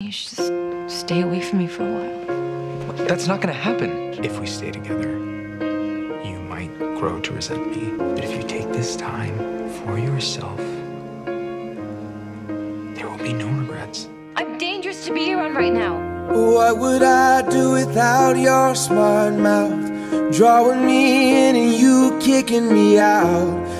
You should just stay away from me for a while. That's not gonna happen. If we stay together, you might grow to resent me. But if you take this time for yourself, there will be no regrets. I'm dangerous to be around right now. What would I do without your smart mouth? Drawing me in and you kicking me out.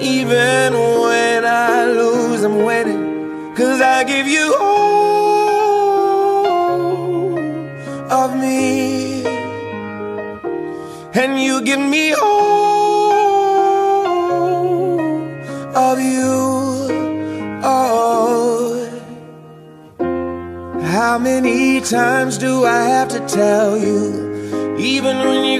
Even when I lose, I'm winning. Cause I give you all of me. And you give me all of you. Oh. How many times do I have to tell you? Even when